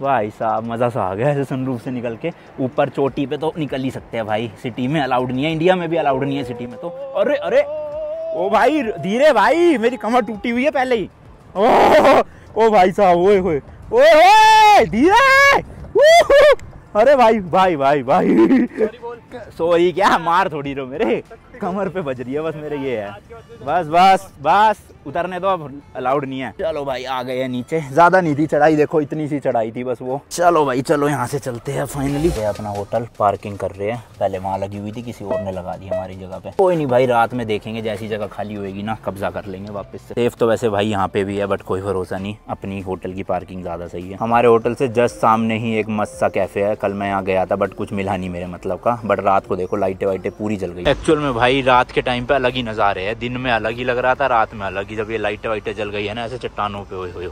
भाई साहब, मज़ा सा आ गया ऐसे सनरूफ से निकल के। ऊपर चोटी पे तो निकल ही सकते हैं भाई। सिटी में अलाउड नहीं है इंडिया में भी अलाउड नहीं है सिटी में तो। अरे अरे! ओ भाई, धीरे भाई, मेरी कमर टूटी हुई है पहले ही। ओ ओ भाई साहब, ओए होए धीरे! अरे भाई भाई भाई भाई। सॉरी क्या मार थोड़ी रो मेरे? कमर पे बज रही है बस मेरे, ये है। बस बस बस। उतरने दो अब अलाउड नहीं है। चलो भाई आ गए हैं नीचे। ज़्यादा नहीं थी चढ़ाई देखो इतनी सी चढ़ाई थी बस वो। चलो भाई चलो यहाँ से चलते हैं फाइनली अपना होटल पार्किंग कर रहे हैं। पहले वहाँ लगी हुई थी किसी और ने लगा दी हमारी जगह पे। कोई नहीं भाई रात में देखेंगे जैसी जगह खाली होगी ना कब्जा कर लेंगे वापस से। सेफ़ तो वैसे भाई यहाँ पे भी है बट कोई भरोसा नहीं। अपनी होटल की पार्किंग ज़्यादा सही है। हमारे होटल से जस्ट सामने ही एक मस्त सा कैफ़े है। कल मैं यहाँ गया था बट कुछ मिला नहीं मेरे मतलब का। बट रात को देखो लाइटें वाइटें पूरी जल गई। एक्चुअल में भाई रात के टाइम पे अलग ही नज़ारे है। दिन में अलग ही लग रहा था रात में अलग ही जब ये लाइटें वाइटें जल गई है ना ऐसे चट्टानों पे हुए हुए